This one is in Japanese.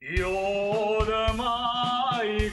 You're the mighty